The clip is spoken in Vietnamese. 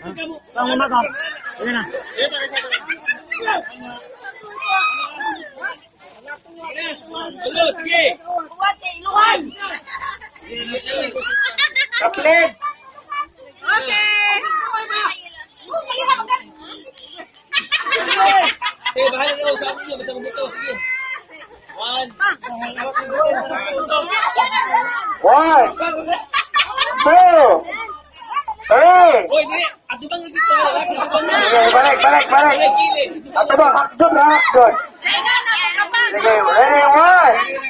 Kamu makan. Sige na. Sige. Buwate, iluhan! Kaplit. Okay! Sige, bahala na ako sa akin yun. Basta mabuto. Sige. One. One. Two. Three. Balik, balik, gilid. Ato ba? Hakdod na hakdod. Sige, ready, one.